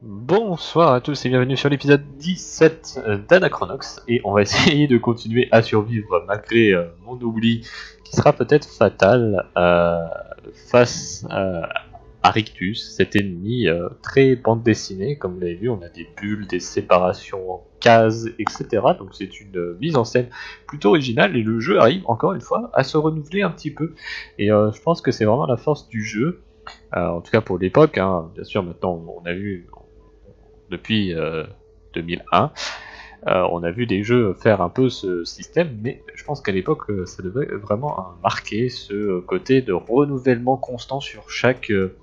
Bonsoir à tous et bienvenue sur l'épisode 17 d'Anachronox et on va essayer de continuer à survivre malgré euh, mon oubli qui sera peut-être fatal euh, face euh, à Rictus, cet ennemi euh, très bande dessinée comme vous l'avez vu, on a des bulles, des séparations en cases, etc. Donc c'est une euh, mise en scène plutôt originale et le jeu arrive encore une fois à se renouveler un petit peu et euh, je pense que c'est vraiment la force du jeu. Euh, en tout cas pour l'époque, hein. bien sûr maintenant on a vu depuis euh, 2001, euh, on a vu des jeux faire un peu ce système, mais je pense qu'à l'époque euh, ça devait vraiment euh, marquer ce côté de renouvellement constant sur chaque euh,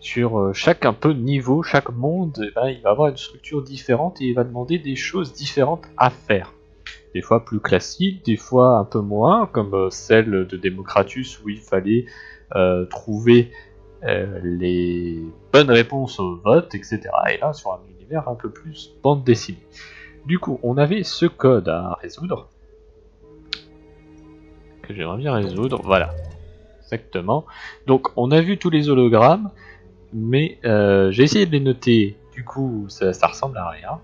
sur euh, chaque un peu niveau, chaque monde, eh ben, il va avoir une structure différente et il va demander des choses différentes à faire. Des fois plus classiques, des fois un peu moins, comme euh, celle de Démocratus où il fallait euh, trouver euh, les bonnes réponses au vote, etc. Et là, sur un univers un peu plus bande dessinée. Du coup, on avait ce code à résoudre. Que j'aimerais bien résoudre. Voilà. Exactement. Donc, on a vu tous les hologrammes. Mais euh, j'ai essayé de les noter. Du coup, ça, ressemble à rien.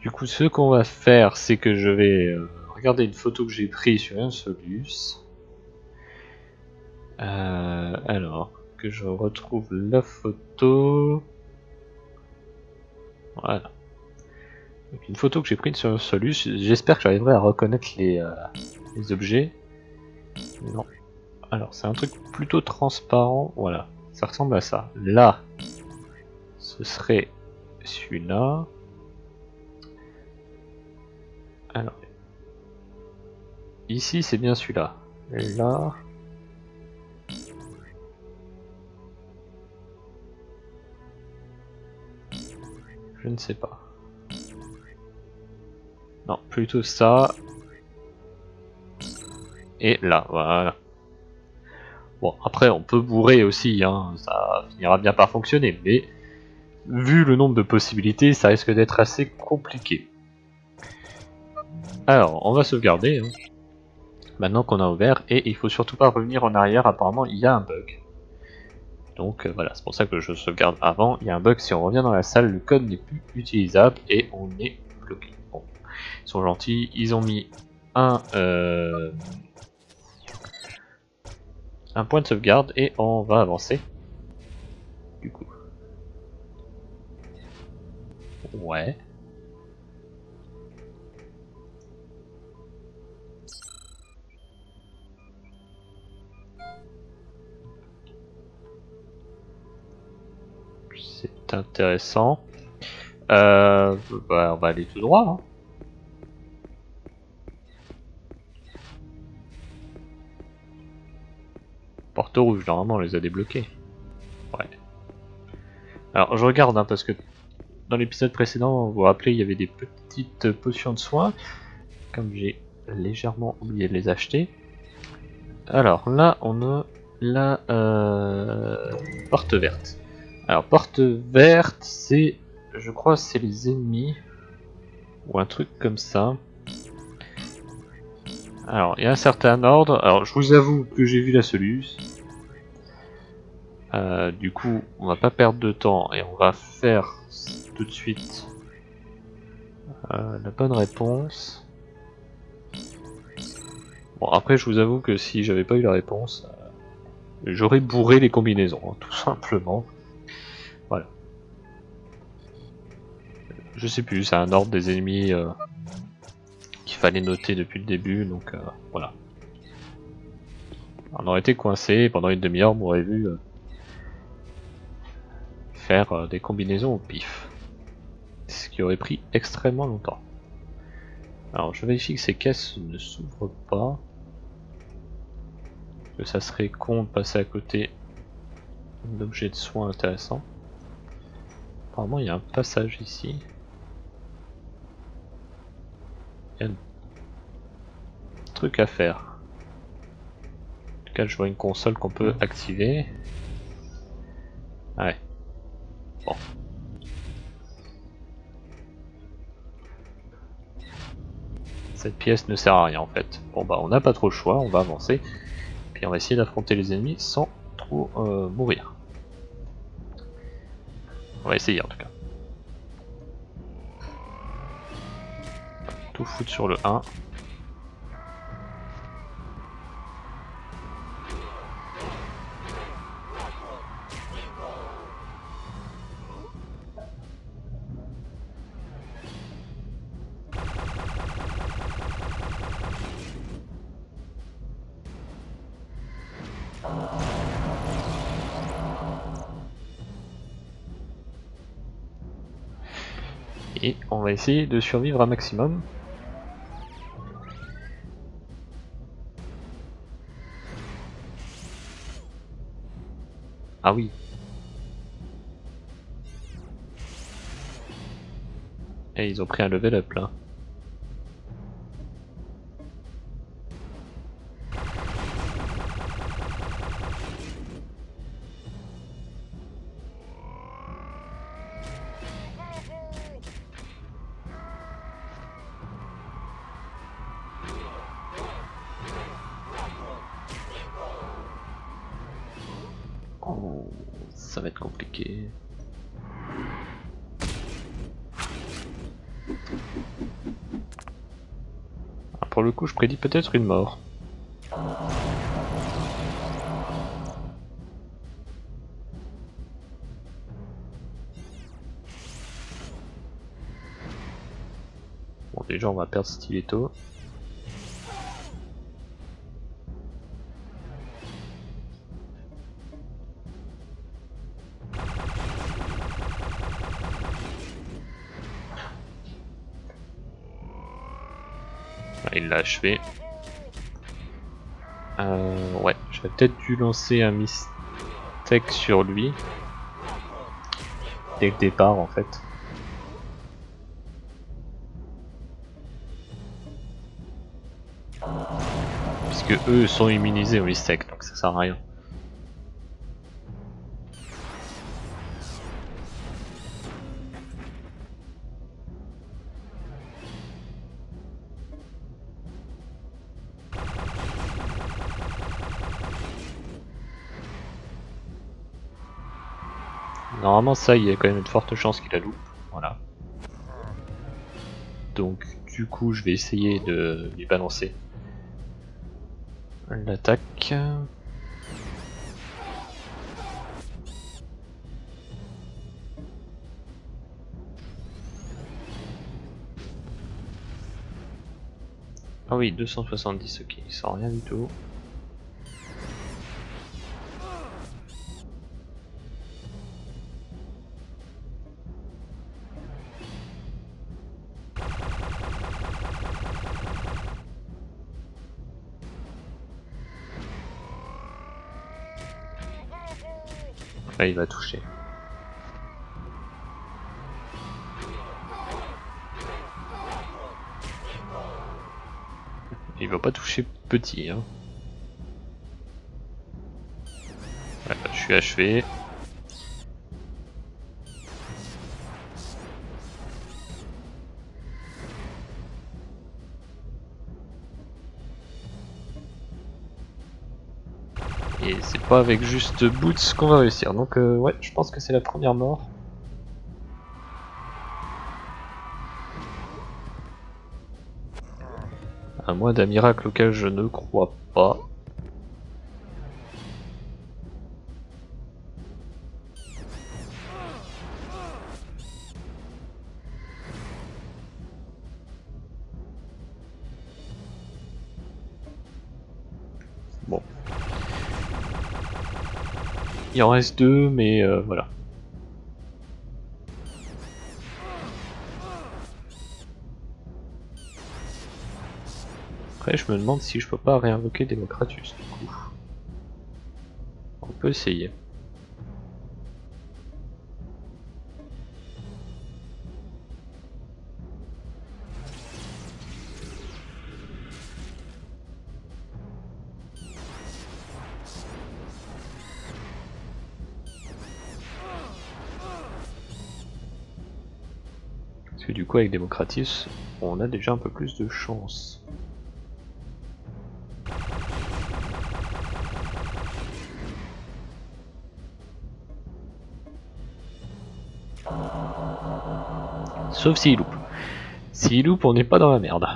Du coup, ce qu'on va faire, c'est que je vais euh, regarder une photo que j'ai prise sur un Solus. Euh, alors, que je retrouve la photo. Voilà. Donc, une photo que j'ai prise sur Solus. J'espère que j'arriverai à reconnaître les, euh, les objets. Non. Alors, c'est un truc plutôt transparent. Voilà. Ça ressemble à ça. Là, ce serait celui-là. Alors, ici c'est bien celui-là. Là, je ne sais pas. Non, plutôt ça. Et là, voilà. Bon, après, on peut bourrer aussi, hein, ça finira bien par fonctionner, mais vu le nombre de possibilités, ça risque d'être assez compliqué. Alors, on va sauvegarder, hein, maintenant qu'on a ouvert, et il faut surtout pas revenir en arrière, apparemment il y a un bug. Donc euh, voilà, c'est pour ça que je sauvegarde avant, il y a un bug, si on revient dans la salle, le code n'est plus utilisable, et on est bloqué. Bon, ils sont gentils, ils ont mis un... Euh, un point de sauvegarde et on va avancer. Du coup. Ouais. Intéressant. Euh, bah, on va aller tout droit. hein. Porte rouge, normalement on les a débloqués. Ouais. Alors je regarde hein, parce que dans l'épisode précédent, vous vous rappelez, il y avait des petites potions de soins. Comme j'ai légèrement oublié de les acheter. Alors là, on a la euh, porte verte. Alors porte verte, c'est, je crois, c'est les ennemis ou un truc comme ça. Alors, il y a un certain ordre. Alors, je vous avoue que j'ai vu la Solus. Euh, du coup, on va pas perdre de temps et on va faire tout de suite euh, la bonne réponse. Bon, après, je vous avoue que si j'avais pas eu la réponse, euh, j'aurais bourré les combinaisons, hein, tout simplement. Voilà. Je sais plus, c'est un ordre des ennemis euh, qu'il fallait noter depuis le début, donc euh, voilà. On aurait été coincé pendant une demi-heure, on aurait vu euh, faire des combinaisons au pif. Ce qui aurait pris extrêmement longtemps. Alors je vérifie que ces caisses ne s'ouvrent pas. Que ça serait con de passer à côté d'objets de soins intéressants. Apparemment il y a un passage ici. Il y a un truc à faire. En tout cas je vois une console qu'on peut activer. Ouais. Bon. Cette pièce ne sert à rien en fait. Bon bah on n'a pas trop le choix, on va avancer. Puis on va essayer d'affronter les ennemis sans trop euh, mourir. On va essayer en tout cas. Tout foutre sur le 1. Essayer de survivre un maximum. Ah oui. Et ils ont pris un level up là. Ça va être compliqué. Ah, pour le coup, je prédis peut-être une mort. Bon, déjà, on va perdre Stiletto. Achevé. Euh, ouais, j'aurais peut-être dû lancer un mistake sur lui. Dès le départ en fait. Puisque eux sont immunisés au mistake, donc ça sert à rien. Ça, il y a quand même une forte chance qu'il la loupe. Voilà. Donc du coup, je vais essayer de lui balancer l'attaque. Ah oui, 270, ok, sans rien du tout. Il va toucher. Il va pas toucher petit. Hein. je suis achevé. Pas avec juste Boots qu'on va réussir. Donc euh, ouais, je pense que c'est la première mort. À moins d'un miracle auquel je ne crois pas. Il en reste deux, mais euh, voilà. Après, je me demande si je peux pas réinvoquer Démocratus du coup. On peut essayer. Avec Démocratis, on a déjà un peu plus de chance. Sauf s'il loupe. S'il loupe, on n'est pas dans la merde.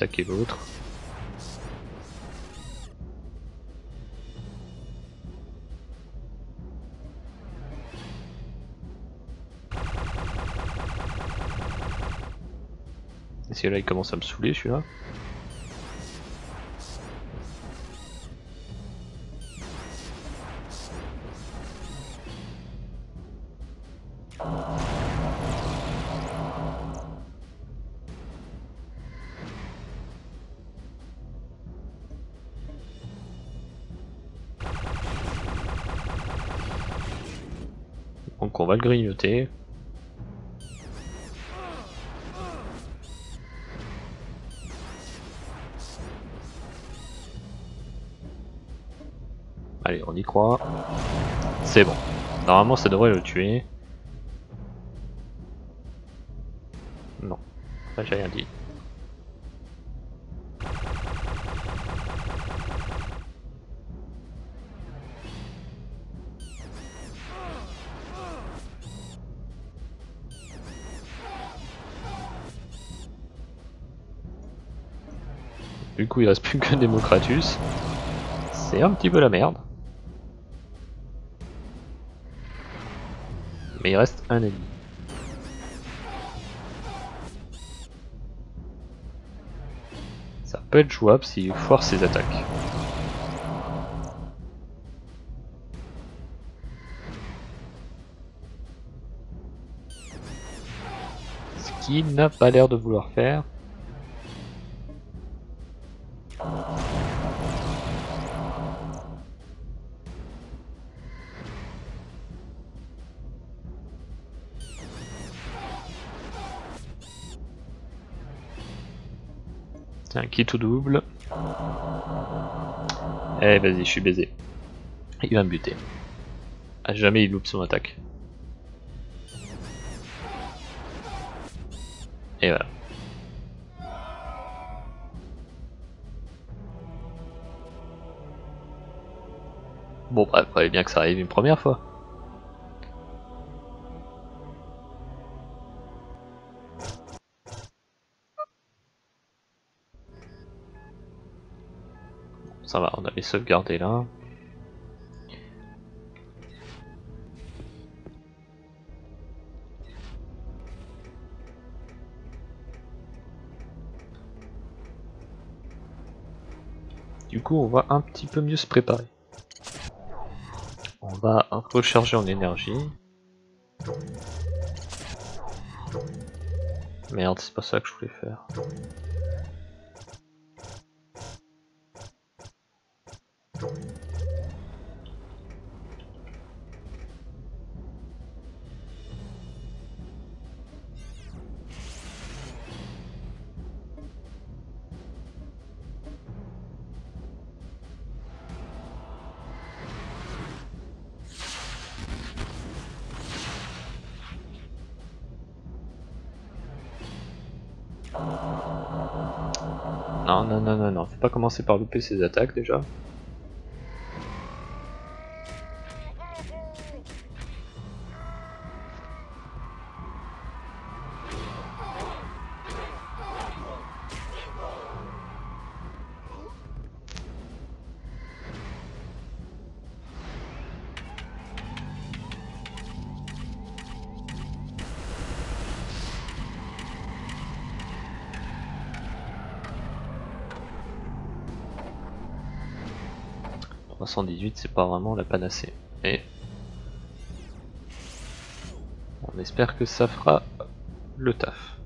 Attaquer l'autre. Et c'est là il commence à me saouler celui-là. Le grignoter. Allez, on y croit. C'est bon. Normalement ça devrait le tuer. Non. J'ai rien dit. Coup il reste plus que Démocratus. C'est un petit peu la merde. Mais il reste un ennemi. Ça peut être jouable s'il foire ses attaques. Ce qu'il n'a pas l'air de vouloir faire. Qui tout double. Eh vas-y, je suis baisé. Il va me buter. À jamais il loupe son attaque. Et voilà. Bon bah, fallait bien que ça arrive une première fois. Ça va, on avait sauvegardé là. Du coup, on va un petit peu mieux se préparer. On va recharger en énergie. Merde, c'est pas ça que je voulais faire. Non, non, non, non, non, faut pas commencer par louper ses attaques déjà. « 318 c'est pas vraiment la panacée. Et on espère que ça fera le taf.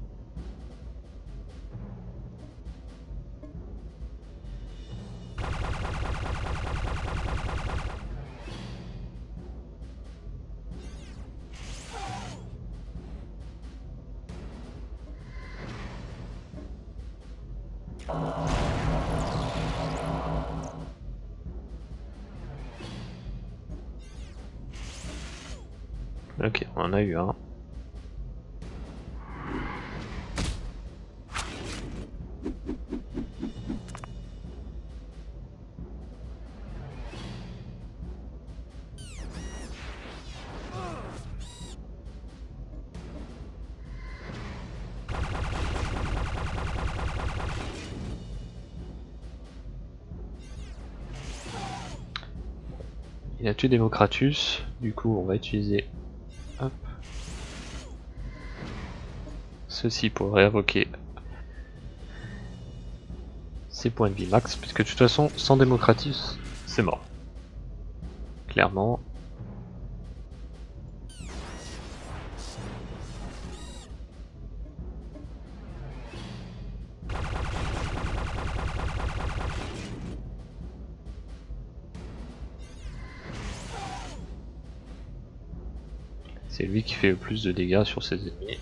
Démocratus, du coup on va utiliser ceci pour réinvoquer ses points de vie max, puisque de toute façon sans Démocratus c'est mort. Clairement. Qui fait le plus de dégâts sur ses ennemis.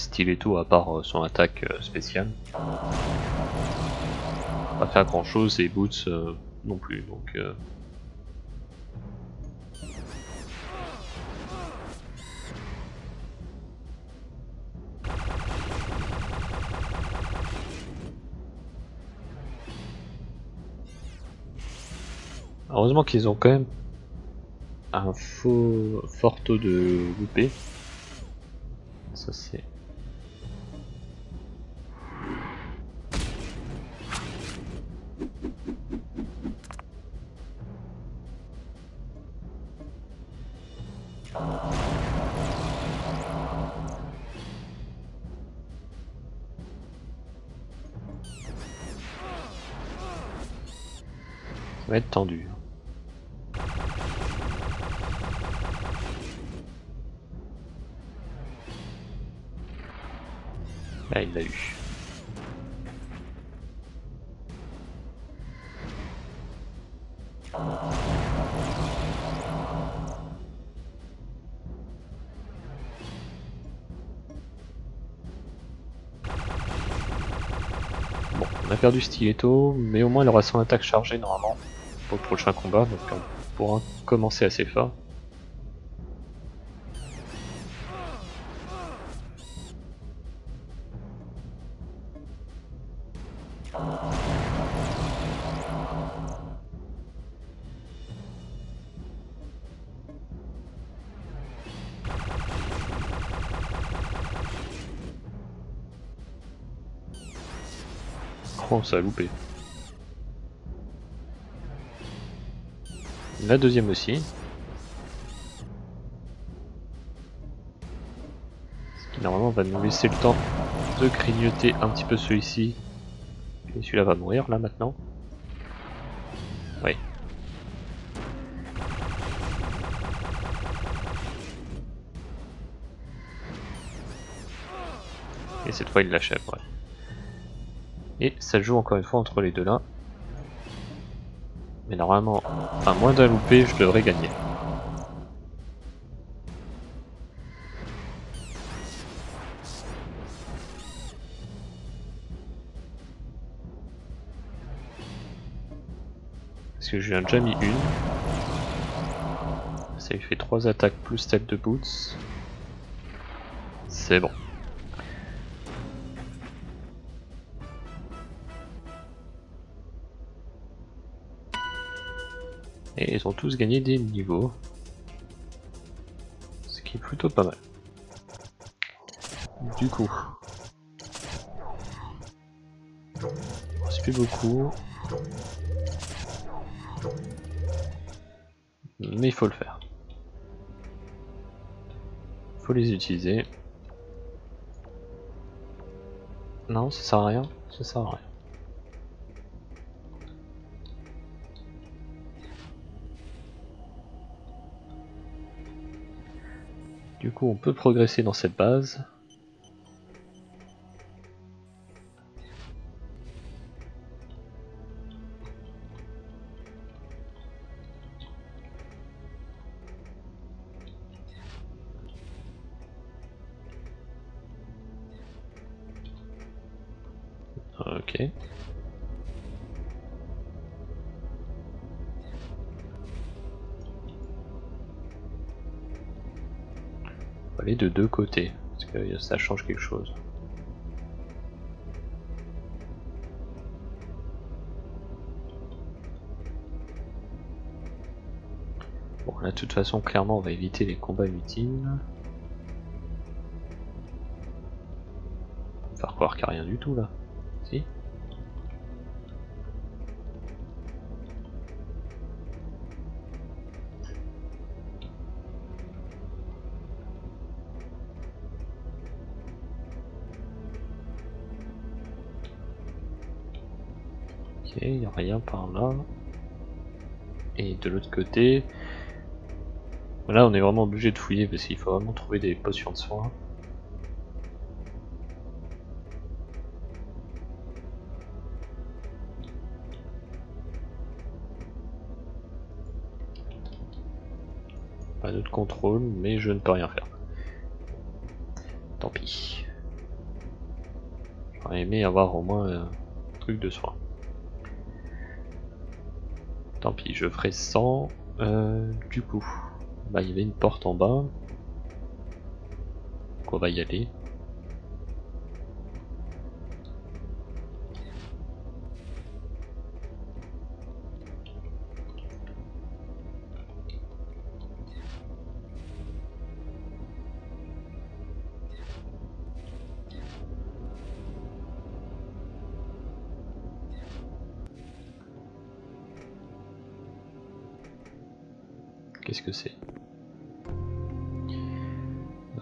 Stiletto à part euh, son attaque euh, spéciale. Pas faire grand chose et Boots euh, non plus donc Heureusement qu'ils ont quand même un faux fort taux de loupé. Ça c'est. Va être tendu. Perdu Stiletto, mais au moins il aura son attaque chargée normalement pour le prochain combat, donc on pourra commencer assez fort. Ça a loupé. La deuxième aussi. Ce qui normalement va nous laisser le temps de grignoter un petit peu celui-ci. Et celui-là va mourir là maintenant. Oui. Et cette fois il l'achève, ouais. Et ça joue encore une fois entre les deux là. Mais normalement, à moins d'un loupé, je devrais gagner. Parce que j'ai déjà mis une. Ça lui fait 3 attaques plus tête de boots. C'est bon. Et ils ont tous gagné des niveaux. Ce qui est plutôt pas mal. Du coup. C'est plus beaucoup. Mais il faut le faire. Faut les utiliser. Non, ça sert à rien. Ça sert à rien. Du coup, on peut progresser dans cette base. Ça change quelque chose. Bon là de toute façon clairement on va éviter les combats va faire croire qu'il n'y a rien du tout là. Si? Rien par là. Et de l'autre côté, là on est vraiment obligé de fouiller parce qu'il faut vraiment trouver des potions de soins. Pas de contrôle, mais je ne peux rien faire. Tant pis. J'aurais aimé avoir au moins un truc de soin. Tant pis, je ferai 100. Euh, du coup, bah, il y avait une porte en bas. Donc on va y aller. Qu'est-ce que c'est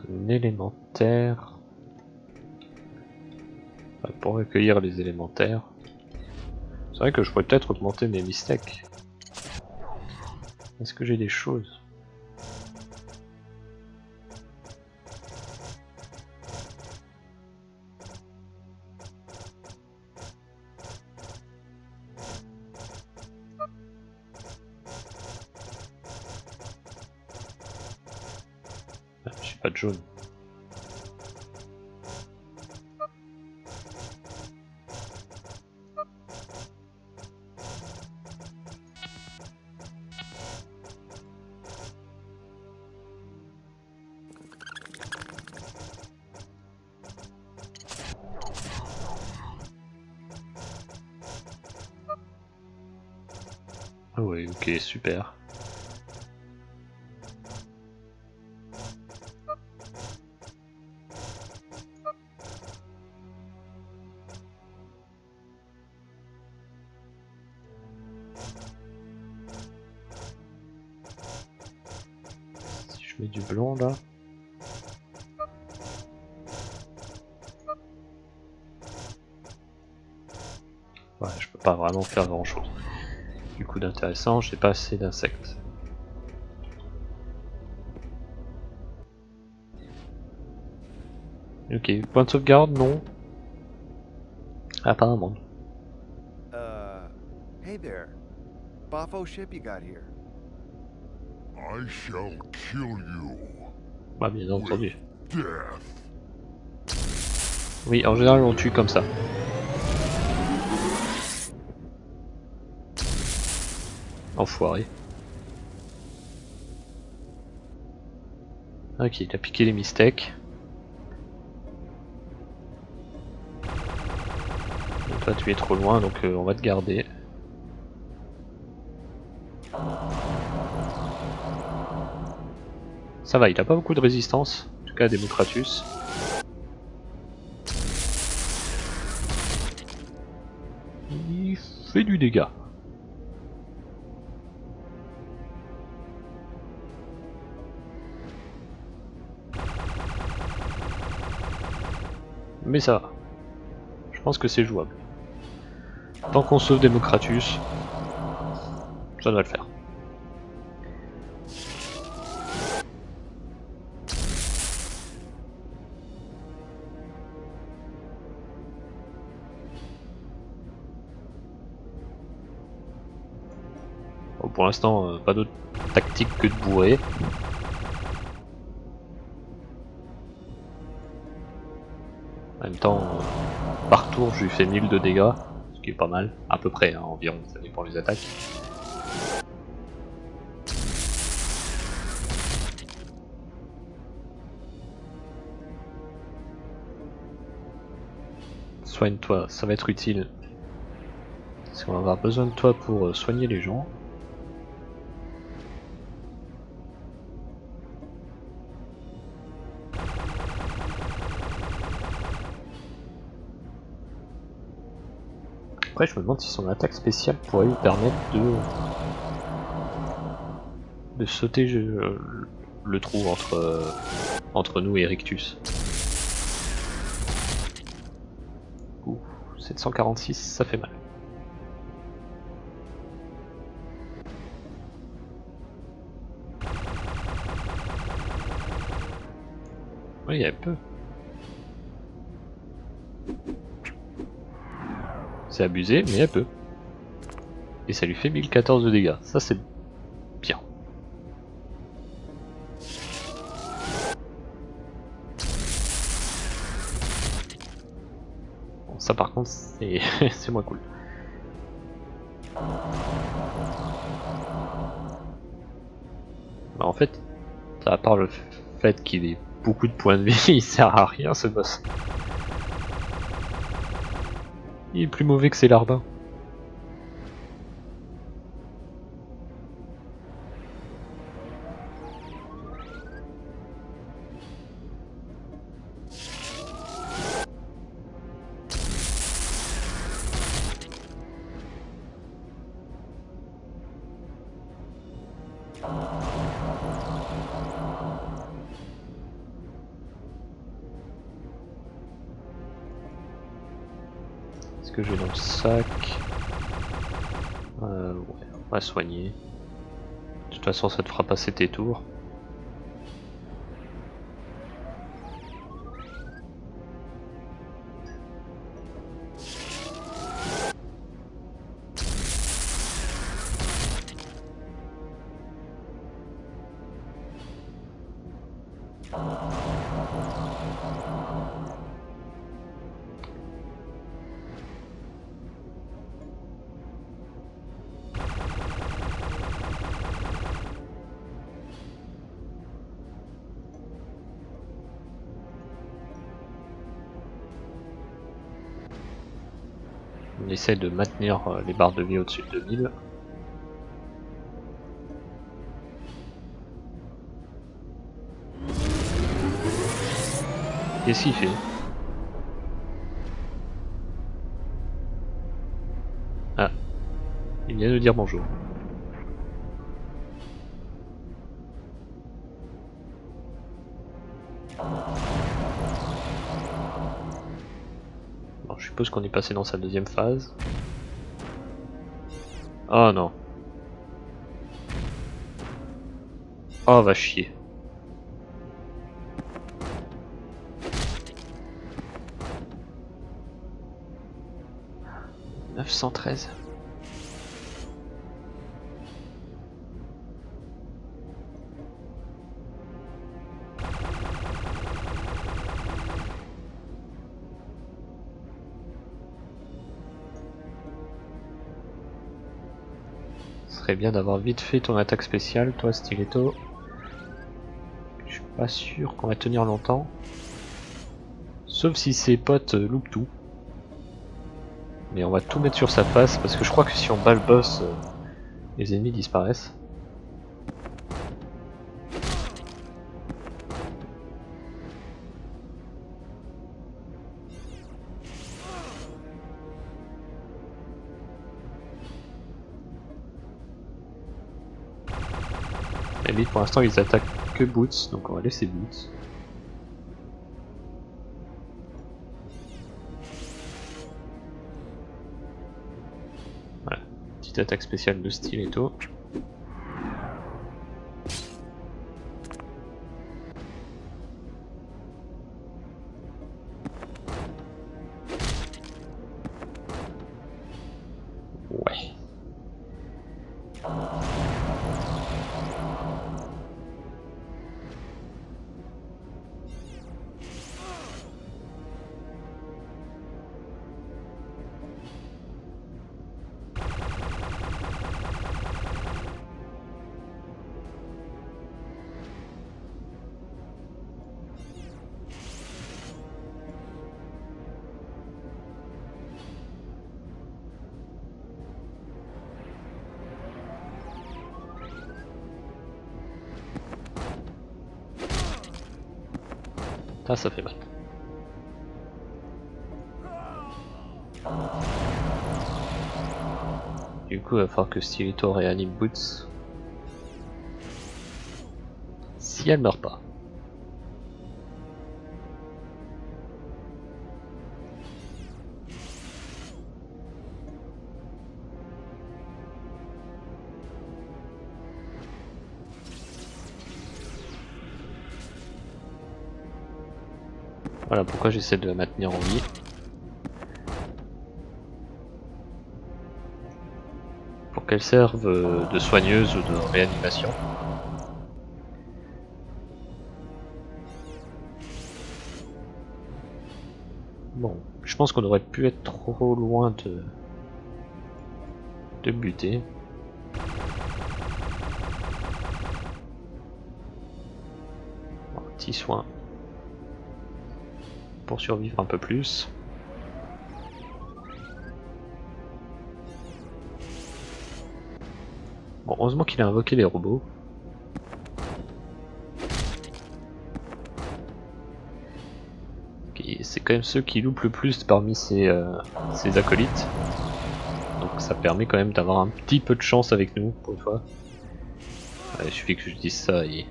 Un élémentaire. Pour recueillir les élémentaires. C'est vrai que je pourrais peut-être augmenter mes mystèques. Est-ce que j'ai des choses? D'intéressant, j'ai pas assez d'insectes. Ok, point de sauvegarde, non. Apparemment. Uh, hey there. Bafo ship you got here. I shall kill you. Bah bien entendu. Death. Oui, en général on tue comme ça. Enfoiré. Ok, il a piqué les mystèques. Et toi tu es trop loin donc euh, on va te garder. Ça va, il a pas beaucoup de résistance, en tout cas Démocratus. Il fait du dégât. Mais ça va. Je pense que c'est jouable. Tant qu'on sauve Démocratus, ça doit le faire. pour l'instant, euh, pas d'autre tactique que de bourrer. Même temps, par tour, je lui fais 1000 de dégâts, ce qui est pas mal, à peu près, hein, environ, ça dépend des attaques. Soigne-toi, ça va être utile. Parce qu'on va avoir besoin de toi pour euh, soigner les gens. Après, je me demande si son attaque spéciale pourrait lui permettre de de sauter le trou entre entre nous et Rictus. Ouh, 746, ça fait mal. Oui, il y a peu. C'est abusé, mais il y a peu. Et ça lui fait 1014 de dégâts. Ça, c'est bien. Bon, ça par contre, c'est c'est moins cool. Bah, en fait, à part le fait qu'il ait beaucoup de points de vie, il sert à rien ce boss. Il est plus mauvais que ses larbins. Soigner. De toute façon, ça te fera passer tes tours. On essaie de maintenir euh, les barres de vie au-dessus de 2000. Qu'est-ce qu'il fait? Ah, il vient de dire bonjour. suppose qu'on est passé dans sa deuxième phase. Oh non. Oh va chier. « 913. Bien d'avoir vite fait ton attaque spéciale, toi Stiletto. Je suis pas sûr qu'on va tenir longtemps. Sauf si ses potes euh, loupent tout. Mais on va tout mettre sur sa face parce que je crois que si on bat le boss, euh, les ennemis disparaissent. Pour l'instant ils attaquent que Boots, donc on va laisser Boots. Voilà, petite attaque spéciale de Stiletto. Ouais. Ah, ça fait mal. Du coup, il va falloir que Stilito réanime Boots. Si elle meurt pas. Voilà pourquoi j'essaie de la maintenir en vie. Pour qu'elle serve euh, de soigneuse ou de réanimation. Bon, je pense qu'on aurait pu être trop loin de, de buter. Petit soin pour survivre un peu plus. Bon, heureusement qu'il a invoqué les robots. C'est quand même ceux qui loupent le plus parmi ses, euh, ses acolytes. Donc ça permet quand même d'avoir un petit peu de chance avec nous, pour une fois. Il suffit que je dise ça et...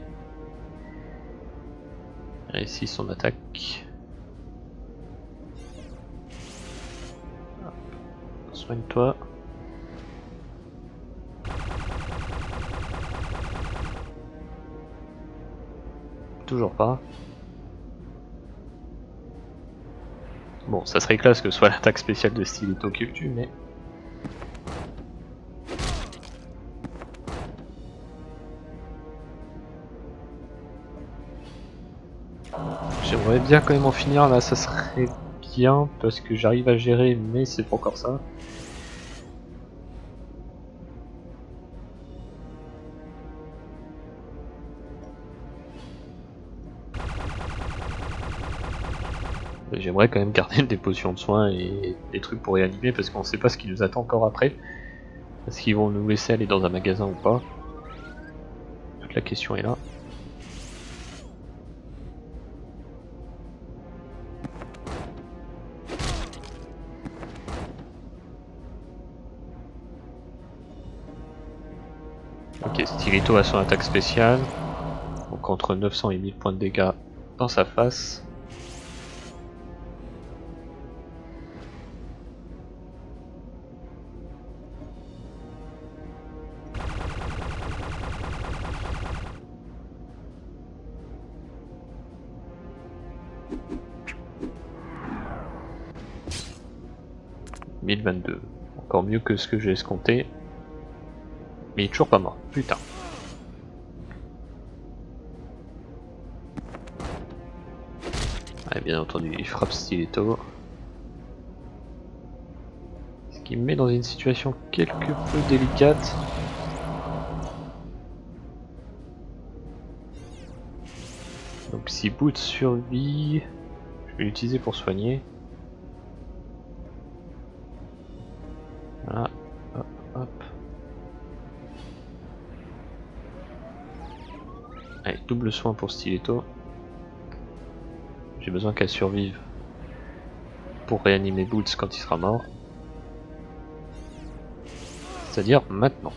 Réussit son attaque. Soigne-toi. Toujours pas. Bon, ça serait classe que ce soit l'attaque spéciale de Stilito qui le tue, mais... J'aimerais bien quand même en finir là, ça serait bien parce que j'arrive à gérer, mais c'est pas encore ça. J'aimerais quand même garder des potions de soins et des trucs pour réanimer parce qu'on sait pas ce qui nous attend encore après. Est-ce qu'ils vont nous laisser aller dans un magasin ou pas? Toute la question est là. Ok, Stilito a son attaque spéciale. Donc entre 900 et 1000 points de dégâts dans sa face. « 1022. Encore mieux que ce que j'ai escompté. Mais il est toujours pas mort. Putain. Ouais, bien entendu, il frappe Stiletto. Ce qui me met dans une situation quelque peu délicate. Donc si Boot survit, je vais l'utiliser pour soigner. Double soin pour Stiletto. J'ai besoin qu'elle survive pour réanimer Boots quand il sera mort. C'est-à-dire maintenant.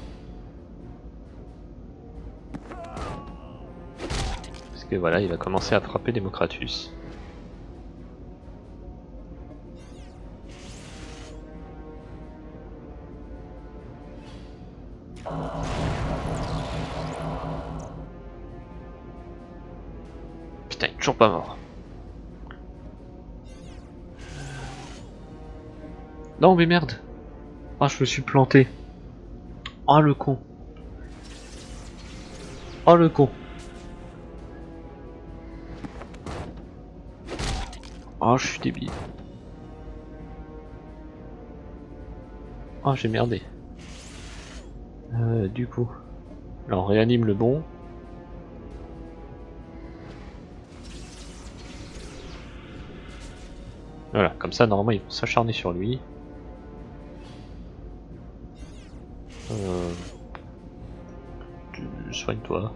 Parce que voilà, il va commencer à frapper Démocratus. Non mais merde Ah je me suis planté. Oh le con. Oh le con. Oh je suis débile. Oh j'ai merdé. Euh, du coup. Alors réanime le bon. Voilà, comme ça normalement ils vont s'acharner sur lui. soigne-toi.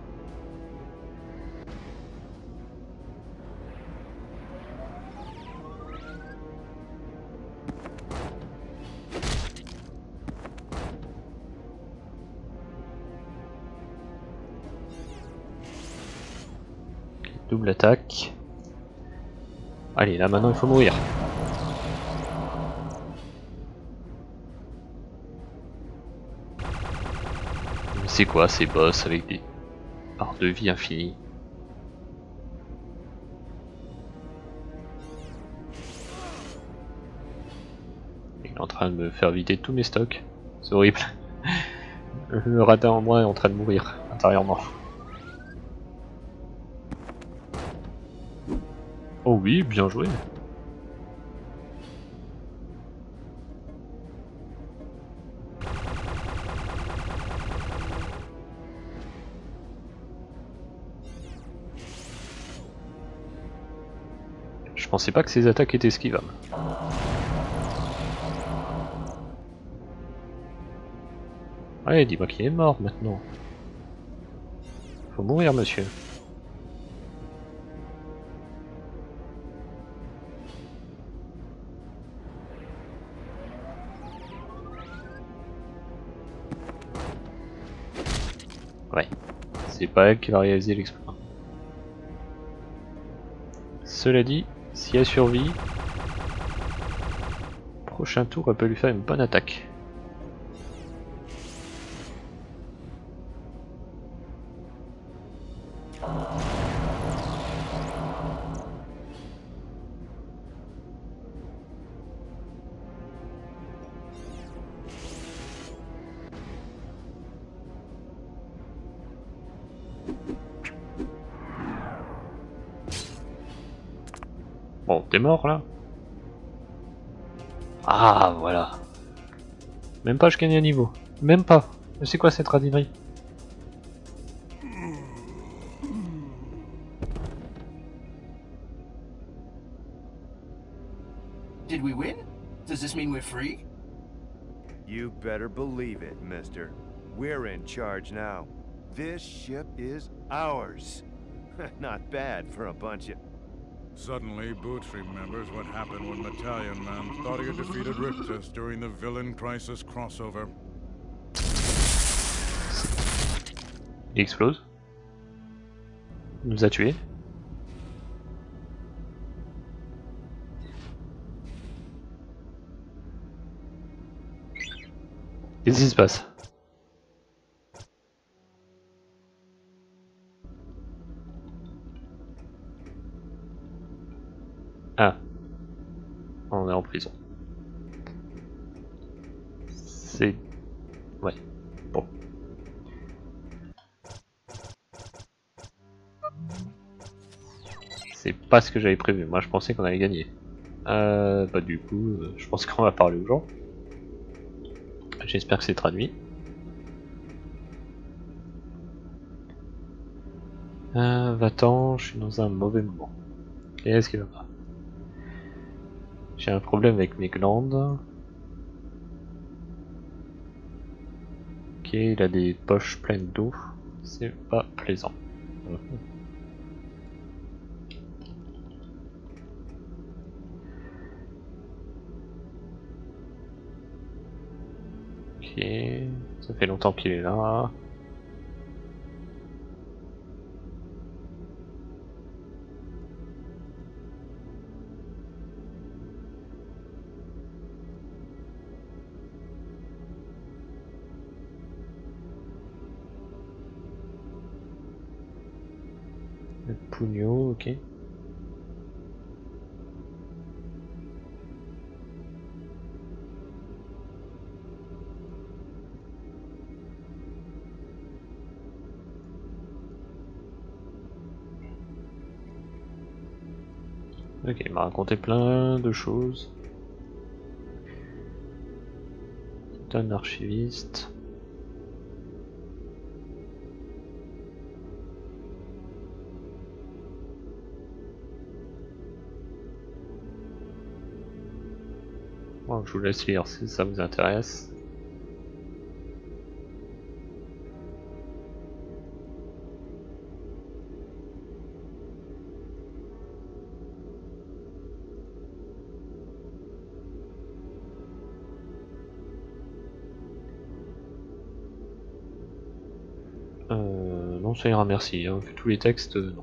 Double attaque. Allez, là maintenant il faut mourir. C'est quoi ces boss avec des barres de vie infinies Il est en train de me faire vider tous mes stocks. C'est horrible. Le radin en moi est en train de mourir intérieurement. Oh oui, bien joué. Pensais pas que ces attaques étaient esquivables. Ouais, dis-moi qu'il est mort maintenant. Faut mourir, monsieur. Ouais, c'est pas elle qui va réaliser l'exploit. Cela dit, si elle survit, prochain tour elle peut lui faire une bonne attaque. Bon, t'es mort là Ah, voilà. Même pas je gagne un niveau. Même pas. Mais c'est quoi cette radinerie? Did we win? Does this mean we're free? You better believe it, mister. We're in charge now. This ship is ours. Not bad for a bunch of... Suddenly, Boots remembers what happened when Battalion Man thought he had defeated Rictus during the Villain Crisis crossover. Il explose. Il nous a tués. Qu'est-ce qui se passe Ah. On est en prison. C'est... Ouais. Bon. C'est pas ce que j'avais prévu. Moi, je pensais qu'on allait gagner. Euh, bah du coup, euh, je pense qu'on va parler aux gens. J'espère que c'est traduit. Euh, Va-t'en, je suis dans un mauvais moment. Qu'est-ce qui va pas? J'ai un problème avec mes glandes. Ok, il a des poches pleines d'eau. C'est pas plaisant. Ok, ça fait longtemps qu'il est là. Pugno, ok. Ok, il m'a raconté plein de choses. Un archiviste. Je vous laisse lire si ça vous intéresse. Euh, non, ça ira, merci. Hein. Tous les textes, euh.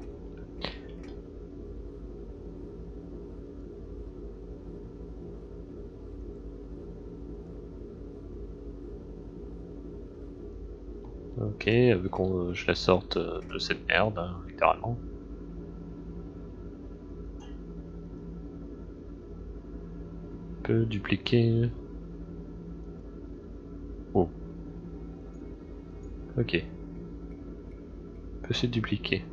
Ok, vu qu'on je la sorte euh, de cette merde, hein, littéralement. Peut dupliquer. Oh. Ok. Peut se dupliquer.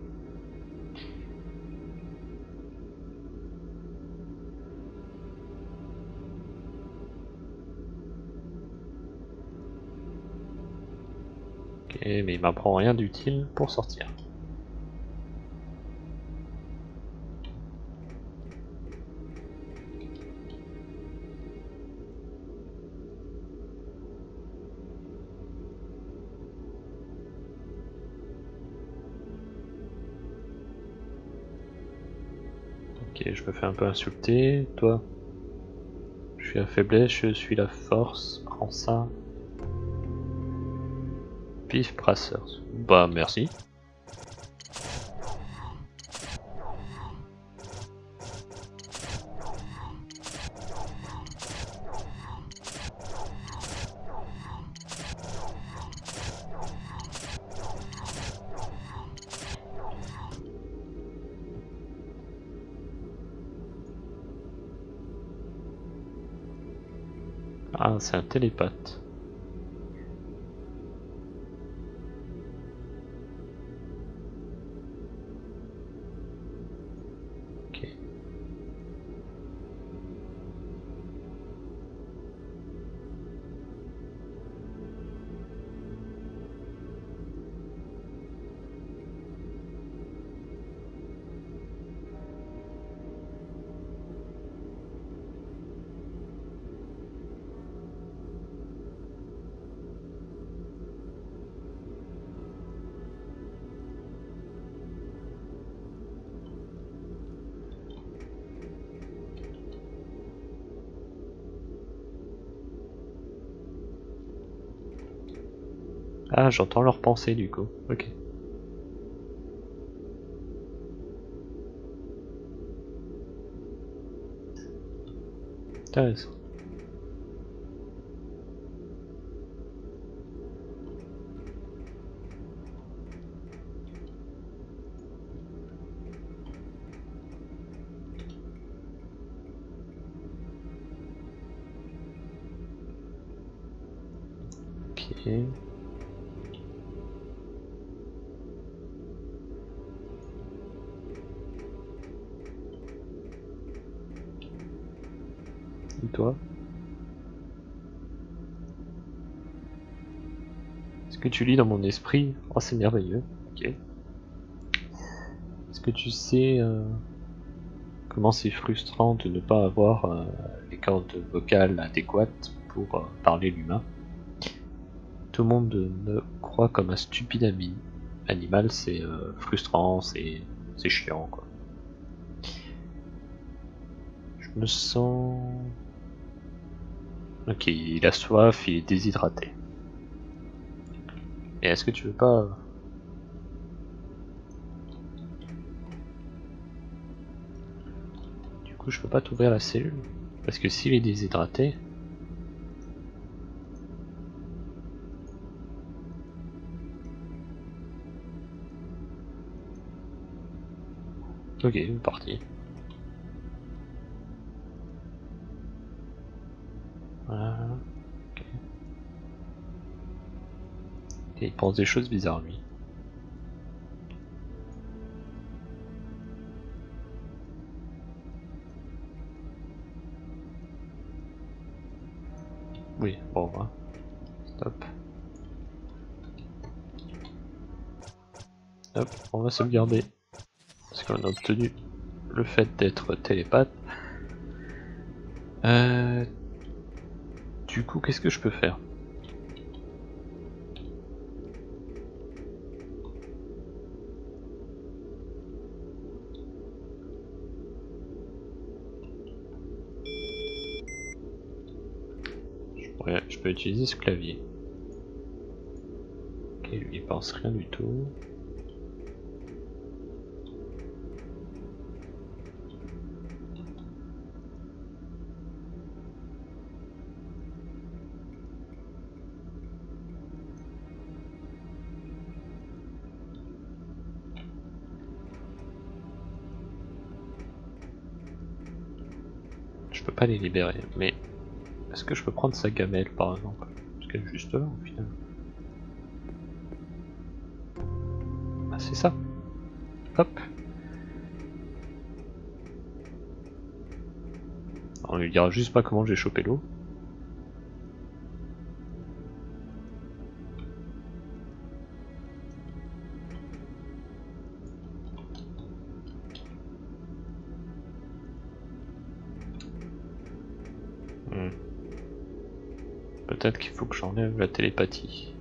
Mais il m'apprend rien d'utile pour sortir. Ok, je me fais un peu insulter. Toi, je suis la faiblesse, je suis la force. Prends ça. Pif brasseurs. Bah merci. Ah, c'est un télépathe. Ah, j'entends leurs pensées du coup. Ok. Intéressant. Ok. Toi Est-ce que tu lis dans mon esprit? Oh, c'est merveilleux. Ok. Est-ce que tu sais euh, comment c'est frustrant de ne pas avoir euh, les cordes vocales adéquates pour euh, parler l'humain? Tout le monde me croit comme un stupide ami. Animal, c'est frustrant, c'est c'est chiant, quoi. Je me sens... Ok, il a soif, il est déshydraté. Et est-ce que tu veux pas... Du coup, je peux pas t'ouvrir la cellule. Parce que s'il est déshydraté... Ok, parti. Et il pense des choses bizarres lui. Oui, bon, hein. stop. Hop, on va sauvegarder. Parce qu'on a obtenu le fait d'être télépathe. Euh, du coup, qu'est-ce que je peux faire? peux utiliser ce clavier. Ok, lui il pense rien du tout. Je peux pas les libérer, mais que je peux prendre sa gamelle par exemple Parce qu'elle est juste là au final. Ah, c'est ça. Hop. On lui dira juste pas comment j'ai chopé l'eau. Qu'il faut que j'enlève la télépathie.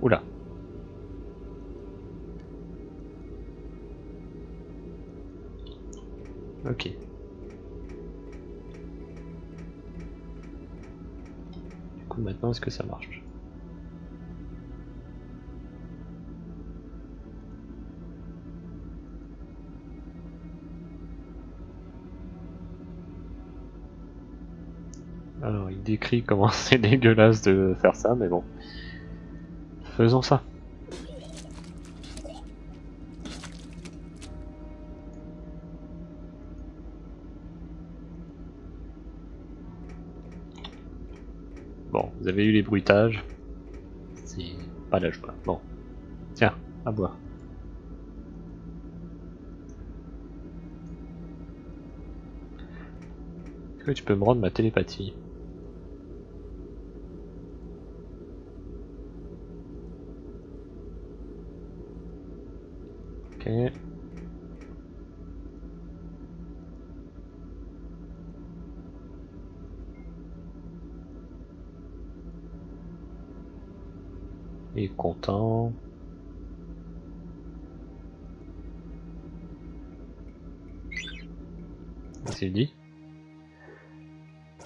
Oula. Ok. Du coup maintenant est-ce que ça marche? Décrit comment c'est dégueulasse de faire ça mais bon. Faisons ça. Bon, vous avez eu les bruitages. C'est pas la joie. Bon. Tiens, à boire. Que tu peux me rendre ma télépathie? Il est content. C'est dit.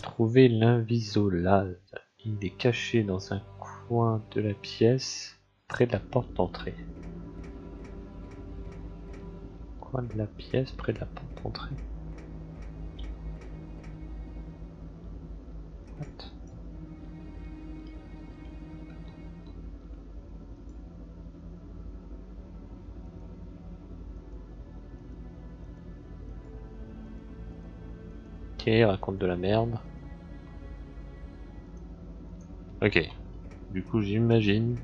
Trouver l'invisolade. Il est caché dans un coin de la pièce, près de la porte d'entrée. De la pièce, près de la porte d'entrée. Ok, raconte de la merde. Ok. Du coup, j'imagine.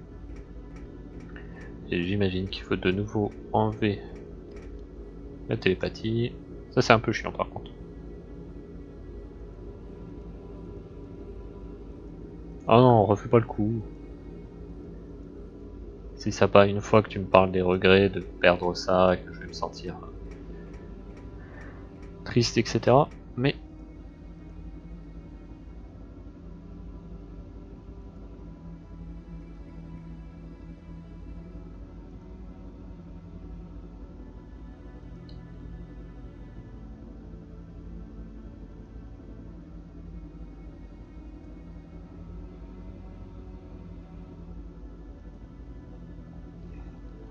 Et j'imagine qu'il faut de nouveau enlever la télépathie. Ça, c'est un peu chiant par contre. Ah non, on refait pas le coup. C'est sympa une fois que tu me parles des regrets de perdre ça que je vais me sentir triste, etc.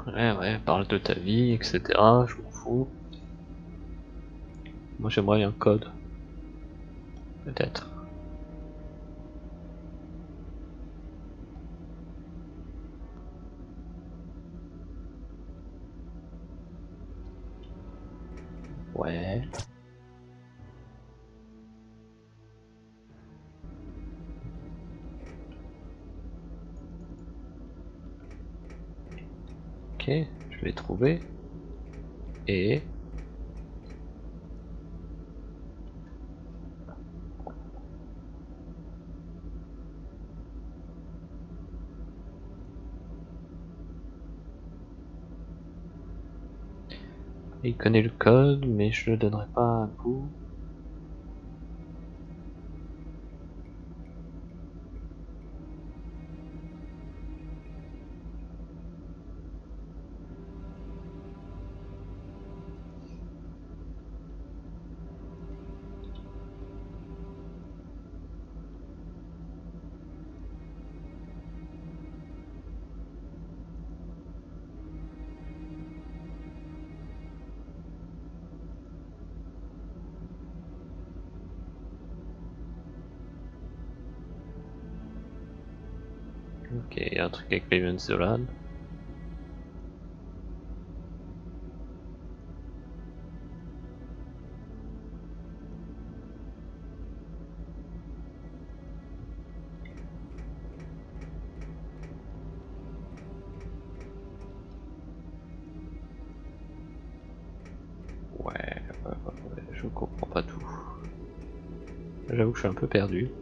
Ouais, ouais, parle de ta vie, etc. Je m'en fous. Moi j'aimerais un code. Peut-être. Trouvé. Et... Il connaît le code, mais je le donnerai pas un coup. Truc avec Zolan. Ouais, ouais, ouais, ouais, je comprends pas tout. J'avoue que je suis un peu perdu.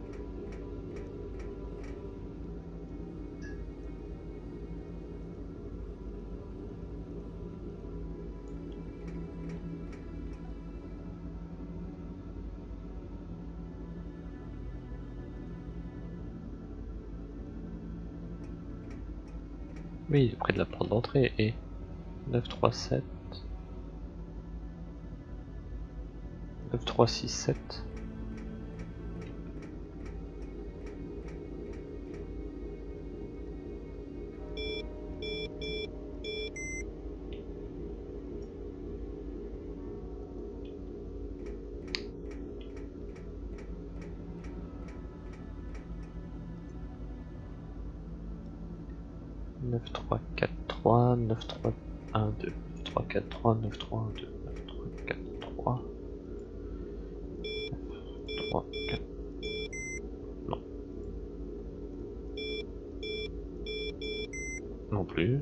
Oui, près de la porte d'entrée et 9, 3, 7. 9, 3, 6, 7. 9, 3, 2, 9, 3, 4, 3. 9, 3, 4. Non. Non plus.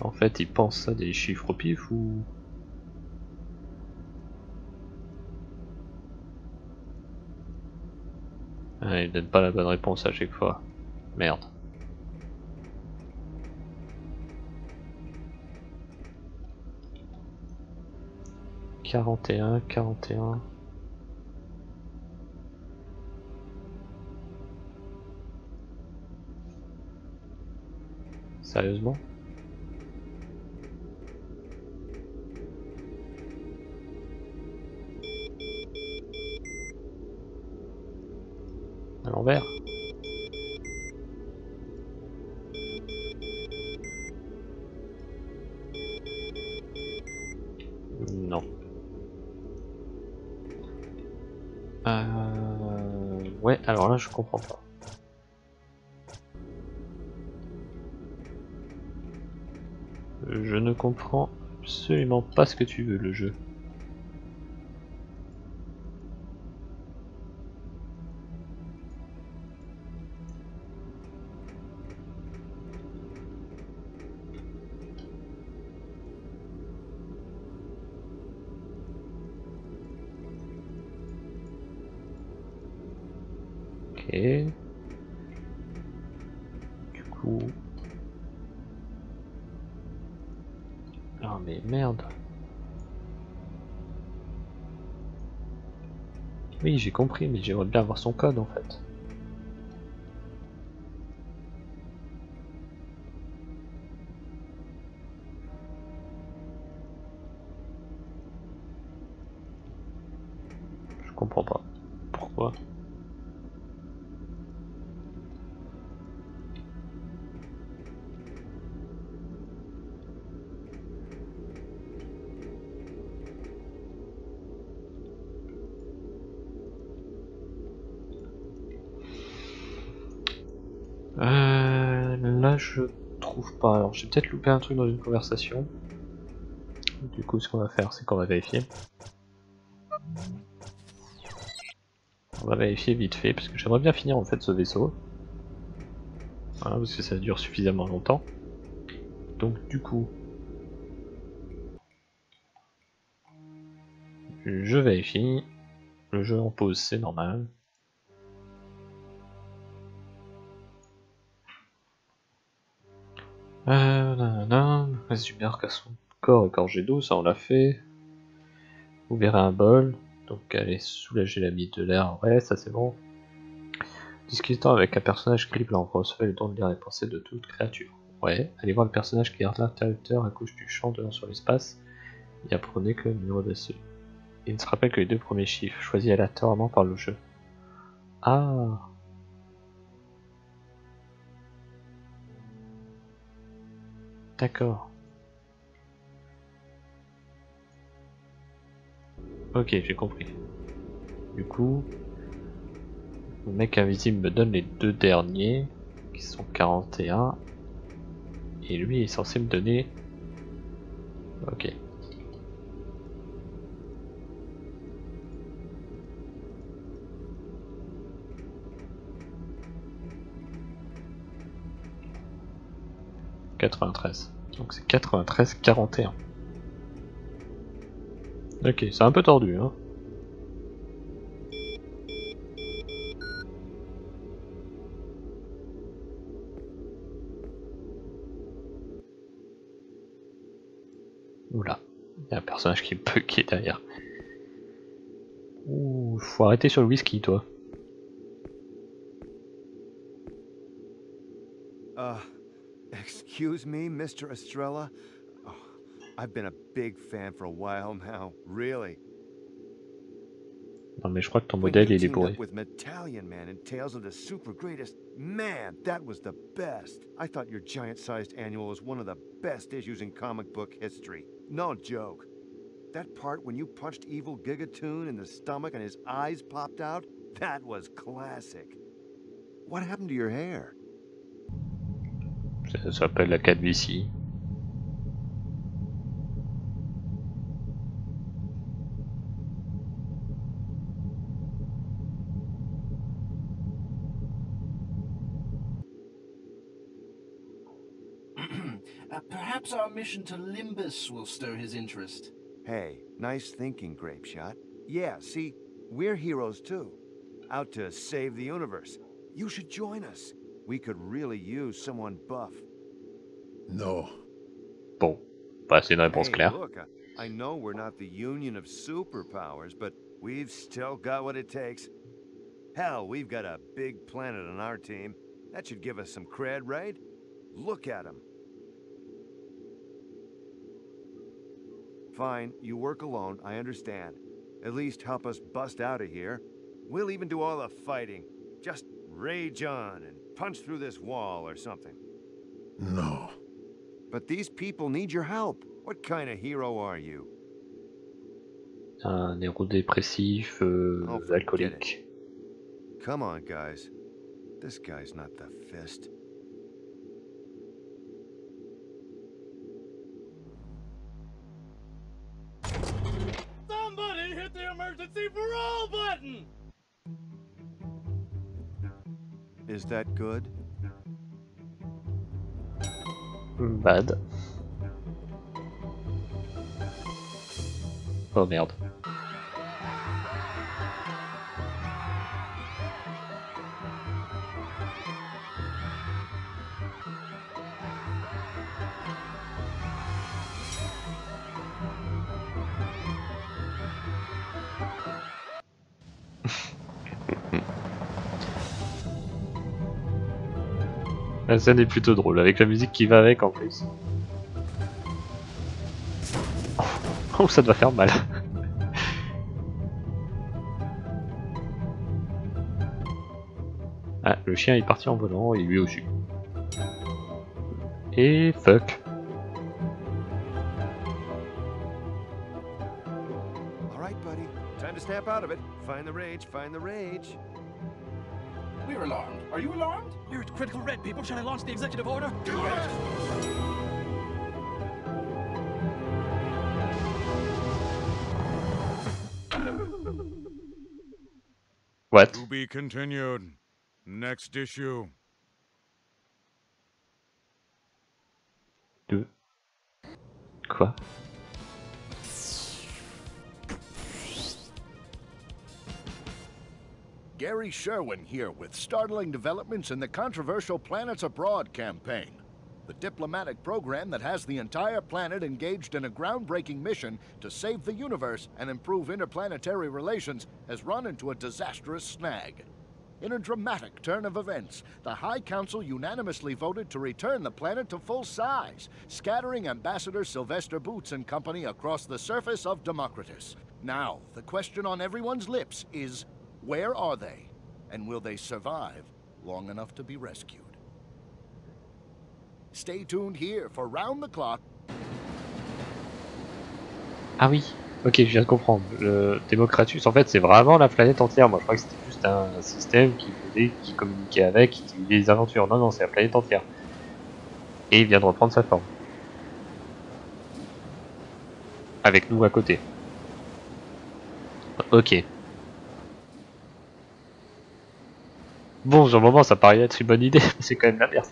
En fait, ils pensent à des chiffres au pif ou... Ah, ils donnent pas la bonne réponse à chaque fois. Merde. Quarante et un, quarante et un. Sérieusement? À l'envers alors là je comprends pas. Je ne comprends absolument pas ce que tu veux le jeu. J'ai compris, mais j'aimerais bien avoir son code en fait. J'ai peut-être loupé un truc dans une conversation. Du coup, ce qu'on va faire, c'est qu'on va vérifier. On va vérifier vite fait, parce que j'aimerais bien finir en fait ce vaisseau. Voilà, parce que ça dure suffisamment longtemps. Donc, du coup, je vérifie. Le jeu en pause, c'est normal. Euh, résumer à son corps égorgé d'eau, ça on l'a fait. Vous verrez un bol, donc allez soulager la mise de l'air, ouais, ça c'est bon. Discutant avec un personnage qui blanc, vous recevez le don de lire les pensées de toute créature. Ouais, allez voir le personnage qui garde l'interrupteur à gauche du champ de sur l'espace et apprenez que le numéro dessus. Il ne se rappelle que les deux premiers chiffres, choisis aléatoirement par le jeu. Ah D'accord. Ok, j'ai compris. Du coup, Le mec invisible me donne les deux derniers, qui sont 41. Et lui est censé me donner... Ok. « 93. Donc c'est 93-41. Ok, c'est un peu tordu, hein. Oula, il y a un personnage qui, est derrière. Ouh, faut arrêter sur le whisky, toi. Excuse me, Mr. Estrella? Oh, I've been a big fan for a while now, really. Non mais je crois que ton modèle il est bourré. with Metallion Man in Tales of the Super Greatest, man, that was the best. I thought your giant-sized annual was one of the best issues in comic book history. No joke. That part when you punched Evil Gigatoon in the stomach and his eyes popped out, that was classic. What happened to your hair? Ça s'appelle la calvitie. Uh, perhaps our mission to Limbus will stir his interest. Hey, nice thinking, Grape Shot. Yeah, see, we're heroes too. Out to save the universe. You should join us. We could really use someone buff. No. Bon, bah c'est une réponse Hey, claire. look, I, I know we're not the Union of Superpowers, but we've still got what it takes. Hell, we've got a big planet on our team. That should give us some cred, right? Look at him. Fine, you work alone, I understand. At least help us bust out of here. We'll even do all the fighting. Just rage on and punch through this wall or something. No. But these people need your help. What kind of hero are you? Un héros dépressif, euh, Oh, alcoolique. Come on, guys. This guy's not the fist. Somebody hit the emergency for all button! Is that good? Bad. Oh merde. La scène est plutôt drôle, avec la musique qui va avec en plus. Oh, ça doit faire mal. Ah, le chien est parti en volant et lui aussi. Et fuck. All right, buddy. Time to snap out of it. Find the rage, find the rage. We're alarmed. Are you alarmed? We're at critical red, people. Shall I launch the executive order? Do it! What To be continued. Next issue. Deux. Quoi Gary Sherwin here with startling developments in the controversial Planets Abroad campaign. The diplomatic program that has the entire planet engaged in a groundbreaking mission to save the universe and improve interplanetary relations has run into a disastrous snag. In a dramatic turn of events, the High Council unanimously voted to return the planet to full size, scattering Ambassador Sylvester Boots and company across the surface of Democritus. Now, the question on everyone's lips is where are they? And will they survive long enough to be rescued? Stay tuned here for Round the Clock. Ah oui, ok, je viens de comprendre. Le Démocratus, en fait, c'est vraiment la planète entière. Moi, je crois que c'était juste un système qui voulait, qui communiquait avec, qui vivait des aventures. Non, non, c'est la planète entière. Et il vient de reprendre sa forme. Avec nous à côté. Ok. Bon, sur le moment, ça paraît être une bonne idée, mais c'est quand même la merde.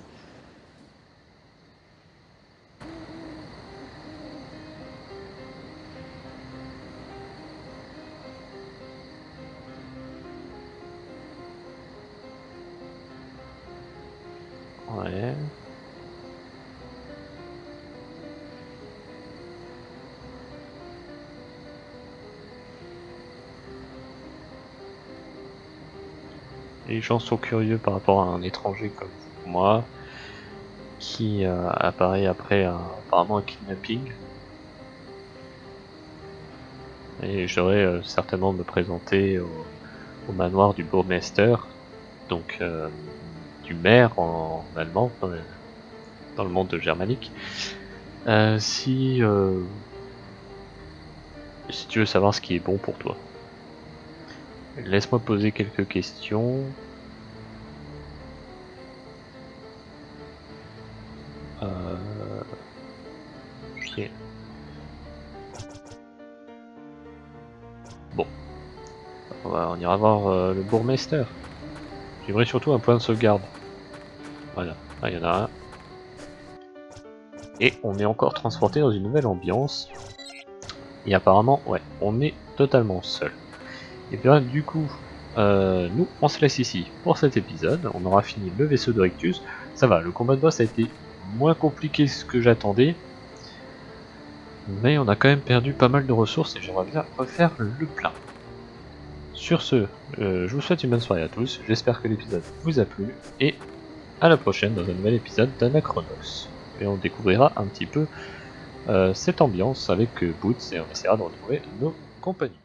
Gens sont curieux par rapport à un étranger comme moi, qui euh, apparaît après apparemment un kidnapping. Et j'aurais euh, certainement me présenter au, manoir du bourgmester, donc euh, du maire en allemand, dans le, dans le monde germanique. Euh, si, si tu veux savoir ce qui est bon pour toi. Laisse-moi poser quelques questions. Euh... Bon. On, va, on ira voir euh, le bourgmester. J'aimerais surtout un point de sauvegarde. Voilà, là il y en a un. Et on est encore transporté dans une nouvelle ambiance. Et apparemment, ouais, on est totalement seul. Et bien du coup, euh, nous on se laisse ici pour cet épisode. On aura fini le vaisseau de Rictus. Ça va, le combat de boss a été moins compliqué ce que j'attendais. Mais on a quand même perdu pas mal de ressources et j'aimerais bien refaire le plein. Sur ce, euh, je vous souhaite une bonne soirée à tous. J'espère que l'épisode vous a plu. Et à la prochaine dans un nouvel épisode d'Anachronos. Et on découvrira un petit peu euh, cette ambiance avec Boots et on essaiera de retrouver nos compagnons.